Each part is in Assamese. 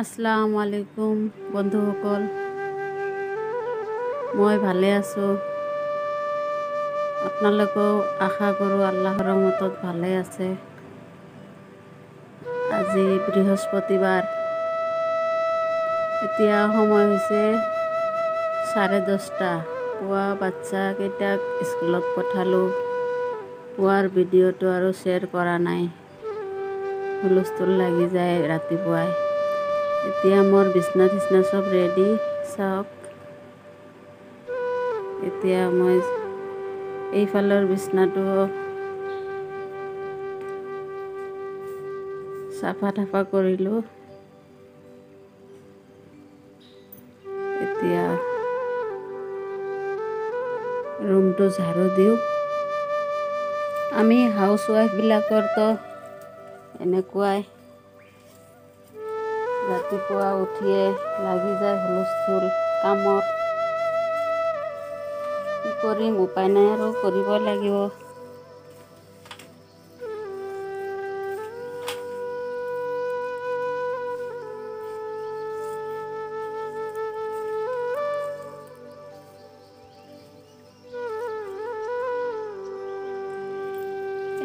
আসসালামু আলাইকুম বন্ধুসকল। মই ভালে আছোঁ। আপোনালোকেও আশা কৰোঁ আল্লাহৰ ৰহমতত ভালে আছে। আজি বৃহস্পতিবাৰ। এতিয়া সময় হৈছে চাৰে দহটা। পুৱা বাচ্চাকেইটাক স্কুলত পঠালোঁ। পুৱাৰ ভিডিঅ'টো আৰু শ্বেয়াৰ কৰা নাই। হুলস্থুল লাগি যায় ৰাতিপুৱাই। এতিয়া মোৰ বিচনা চিচনা চব ৰেডি চাওক। এতিয়া মই এইফালৰ বিচনাটো চাফা তাফা কৰিলোঁ। এতিয়া ৰুমটো ঝাৰু দিওঁ। আমি হাউচ ৱাইফবিলাকৰতো এনেকুৱাই। ৰাতিপুৱা উঠিয়ে লাগি যায় হুলস্থুল কামত কি কৰিম উপায় নাই আৰু কৰিব লাগিব।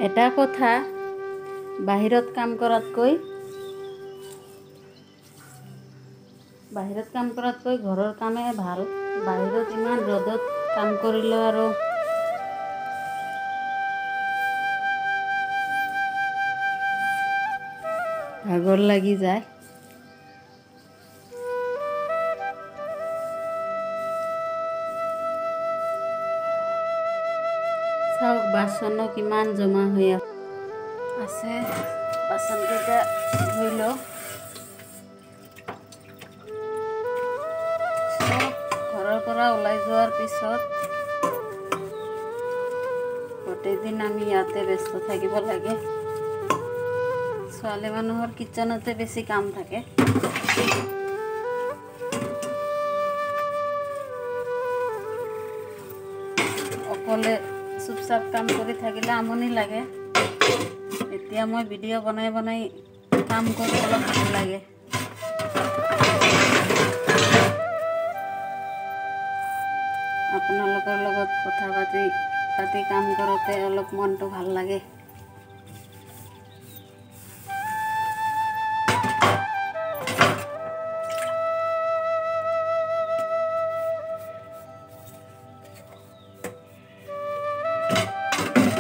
এটা কথা বাহিৰত কাম কৰাতকৈ বাহিৰত কাম কৰাতকৈ ঘৰৰ কামে ভাল। বাহিৰত ইমান ৰ'দত কাম কৰিলেও আৰু ভাগৰ লাগি যায়। চাওক বাচনো কিমান জমা হৈ আছে। বাচনকেইটা ধুই লওঁ। ওলাই যোৱাৰ পিছত গোটেইদিন আমি ইয়াতে ব্যস্ত থাকিব লাগে। ছোৱালী মানুহৰ কিটচেনতে বেছি কাম থাকে। অকলে চুপচাপ কাম কৰি থাকিলে আমনি লাগে। এতিয়া মই ভিডিঅ' বনাই বনাই কাম কৰি অলপ ভাল লাগে। আপোনালোকৰ লগত কথা পাতি পাতি কাম কৰোঁতে অলপ মনটো ভাল লাগে।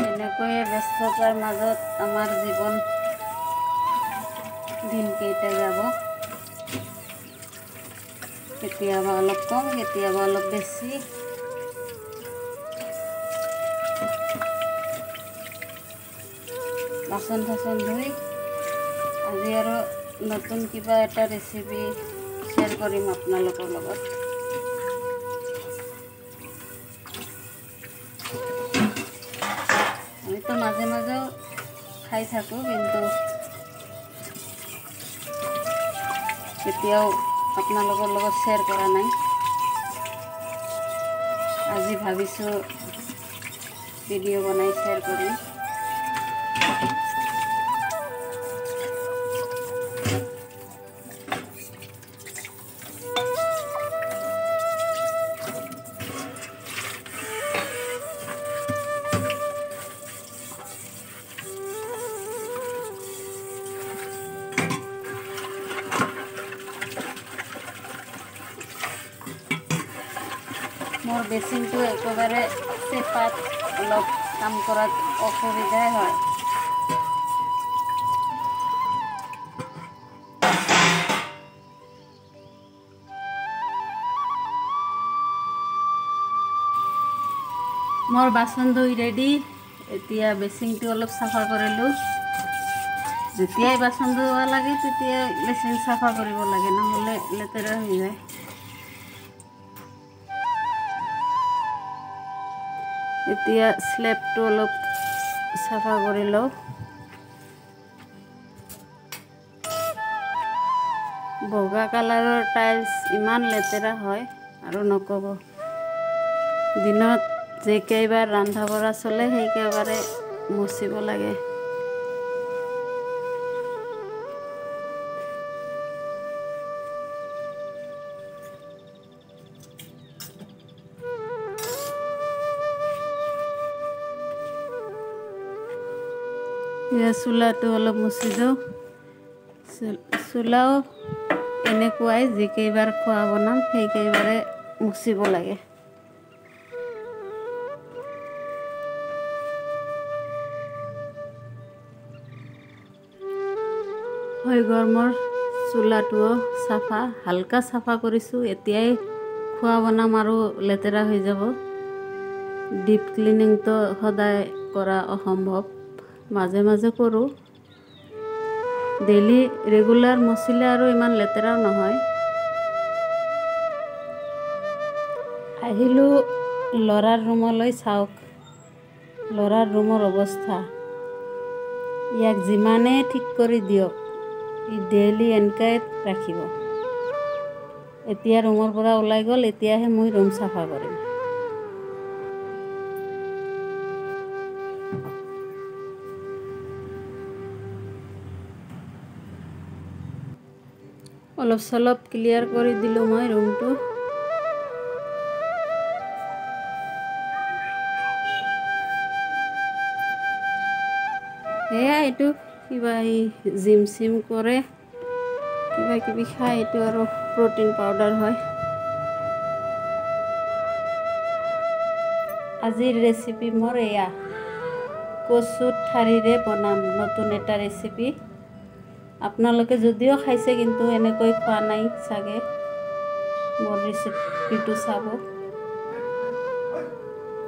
এনেকৈয়ে ব্যস্ততাৰ মাজত আমাৰ জীৱন দিনকেইটা যাব। কেতিয়াবা অলপ কম কেতিয়াবা অলপ বেছি। বাচন চাচন ধুই। আজি আৰু নতুন কিবা এটা ৰেচিপি শ্বেয়াৰ কৰিম আপোনালোকৰ লগত। আমিতো মাজে মাজেও খাই থাকোঁ, কিন্তু কেতিয়াও আপোনালোকৰ লগত শ্বেয়াৰ কৰা নাই। আজি ভাবিছোঁ ভিডিঅ' বনাই শ্বেয়াৰ কৰিম। মোৰ বেচিনটো একেবাৰে চেপাত অলপ কাম কৰাত অসুবিধাই হয়। মোৰ বাচন ধুই ৰেডি এতিয়া বেচিনটো অলপ চাফা কৰিলোঁ। যেতিয়াই বাচন ধুব লাগে তেতিয়াই বেচিন চাফা কৰিব লাগে নহ'লে লেতেৰা হৈ যায়। এতিয়া স্লেবটো অলপ চাফা কৰি লওঁ। বগা কালাৰৰ টাইলছ ইমান লেতেৰা হয় আৰু নক'ব। দিনত যে কেইবাৰ ৰন্ধা বঢ়া চলে সেইকেইবাৰে মুচিব লাগে। এয়া চোলাটো অলপ মুচি দিওঁ চোল- চোলাও এনেকুৱাই যিকেইবাৰ খোৱা বনাম সেইকেইবাৰে মুচিব লাগে হৈ গ'ল মোৰ চোলাটোও চাফা হালকা চাফা কৰিছোঁ এতিয়াই খোৱা বনাম আৰু লেতেৰা হৈ যাব ডিপ ক্লিনিংটো সদায় কৰা অসম্ভৱ মাজে মাজে কৰোঁ। ডেইলি ৰেগুলাৰ মচিলে আৰু ইমান লেতেৰাও নহয়। আহিলোঁ ল'ৰাৰ ৰুমলৈ চাওক। ল'ৰাৰ ৰুমৰ অৱস্থা। ইয়াক যিমানে ঠিক কৰি দিয়ক ই ডেইলি এনেকাই ৰাখিব। এতিয়া ৰুমৰ পৰা ওলাই গ'ল এতিয়াহে মই ৰুম চাফা কৰিম। অলপ চলপ ক্লিয়াৰ কৰি দিলোঁ মই ৰুমটো সেয়া এইটো কিবা এই জিম চিম কৰে। কিবা কিবি খায়, এইটো আৰু প্ৰটিন পাউডাৰ হয়। আজিৰ ৰেচিপি মোৰ এয়া। কচু ঠাৰিৰে বনাম, নতুন এটা ৰেচিপি আপোনালোকে যদিও খাইছে কিন্তু এনেকৈ খোৱা নাই চাগে। মোৰ ৰেচিপিটো চাব।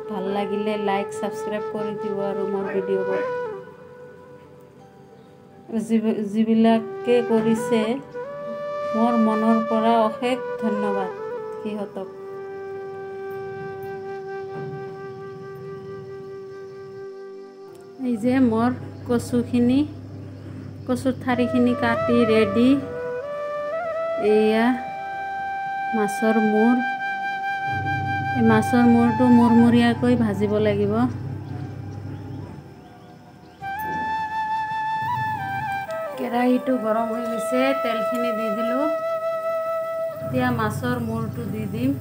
ভাল লাগিলে লাইক ছাবস্ক্ৰাইব কৰি দিব আৰু মোৰ ভিডিঅ'বোৰ। যিবিলাকে কৰিছে মোৰ মনৰ পৰা অশেষ ধন্যবাদ সিহঁতক। এই যে মোৰ কচুখিনি কচুৰ ঠাৰিখিনি কাটি ৰেডি এয়া মাছৰ মূৰ। এই মাছৰ মূৰটো মূৰমূৰীয়াকৈ ভাজিব লাগিব। কেৰাহীটো গৰম হৈ গৈছে তেলখিনি দি দিলোঁ। এতিয়া মাছৰ মূৰটো দি দিম।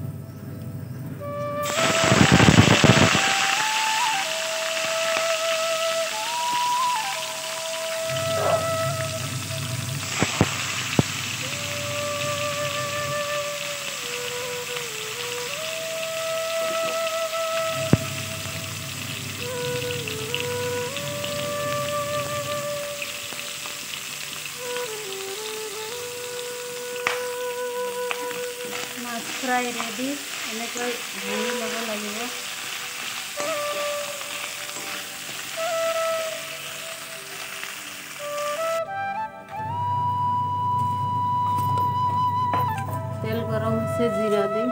মাছ ফ্ৰাই ৰেডি এনেকৈ ভাঙি ল'ব লাগিব তেল গৰম হৈছে জিৰা দিম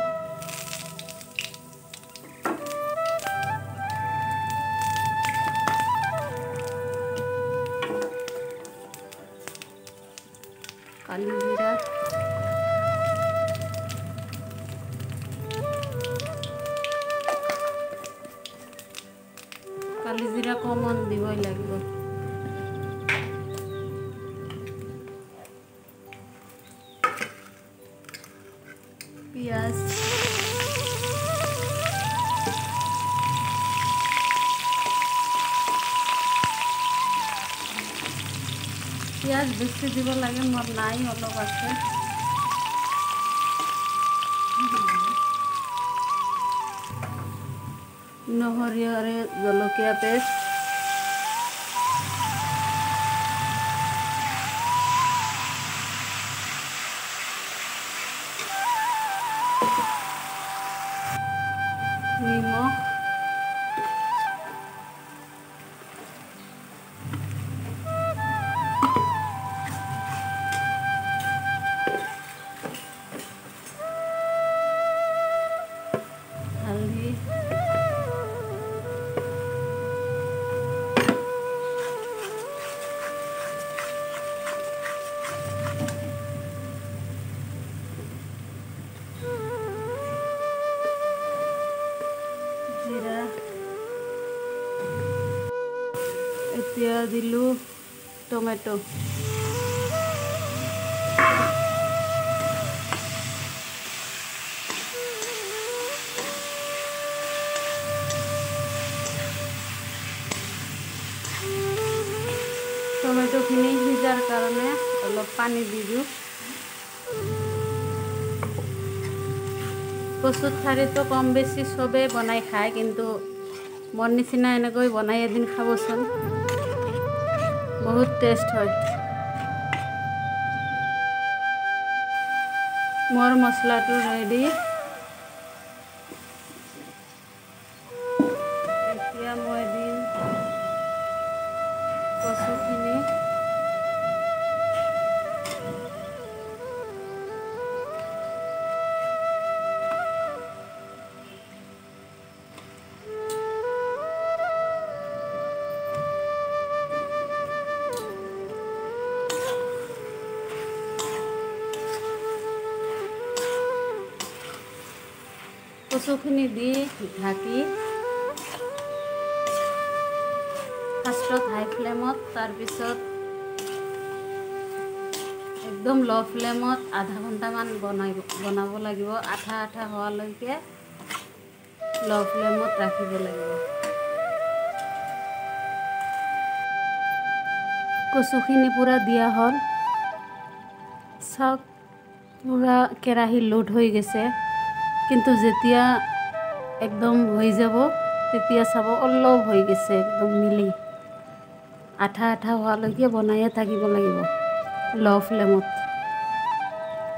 কালি জিৰা কমন দিবই লাগিব। পিঁয়াজ। পিঁয়াজ বেছি দিব লাগে, মোৰ নাই অলপ আছে। নহৰিয়ৰে জলকীয়া পেষ্ট। Hindi mo? দিলোঁ টমেটো কাৰণে অলপ পানী দি দিওঁ কচুৰ ঠাৰিটো কম বেছি চবেই বনাই খায় কিন্তু মোৰ নিচিনা এনেকৈ বনাই এদিন খাবচোন বহুত টেষ্ট হয়। মোৰ মছলাটো ৰেডি এতিয়া কচুখিনি দি ঢাকি ফাৰ্ষ্টত হাই ফ্লেমত তাৰপিছত একদম ল' ফ্লেমত আধা ঘণ্টামান বনাই বনাব লাগিব। আঠা আঠা হোৱালৈকে ল' ফ্লেমত ৰাখিব লাগিব। কচুখিনি পূৰা দিয়া হ'ল। চাওক পূৰা কেৰাহী লোড হৈ গৈছে। কিন্তু যেতিয়া একদম হৈ যাব তেতিয়া চাব অলপ হৈ গৈছে একদম মিলি। আঠা আঠা হোৱালৈকে বনায়ে থাকিব লাগিব ল' ফ্লেমত।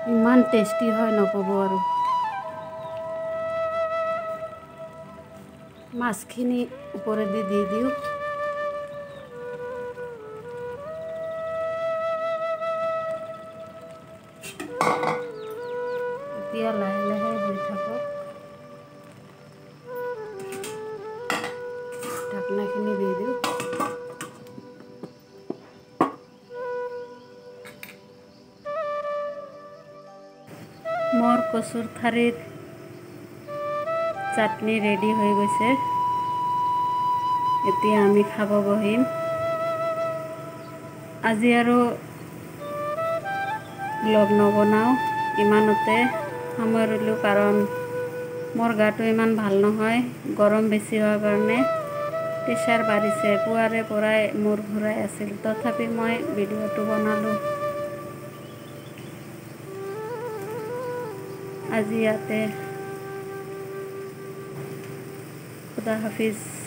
ইমান টেষ্টি হয় নক'ব আৰু। মাছখিনি ওপৰেদি দি দিওঁ। ঢাকনাখিনি দি দিওঁ মোৰ কচুৰ ঠাৰিৰ চাটনি ৰেডি হৈ গৈছে। এতিয়া আমি খাব বহিম। আজি আৰু লগ নবনাওঁ ইমানতে সামৰিলোঁ কাৰণ মোৰ গাটো ইমান ভাল নহয় গৰম বেছি হোৱাৰ কাৰণে। প্ৰেছাৰ বাঢ়িছে, পুৱাৰে পৰাই মূৰ ঘূৰাই আছিল। তথাপি মই ভিডিঅ'টো বনালোঁ। আজি ইয়াতে। খুদা হাফিজ।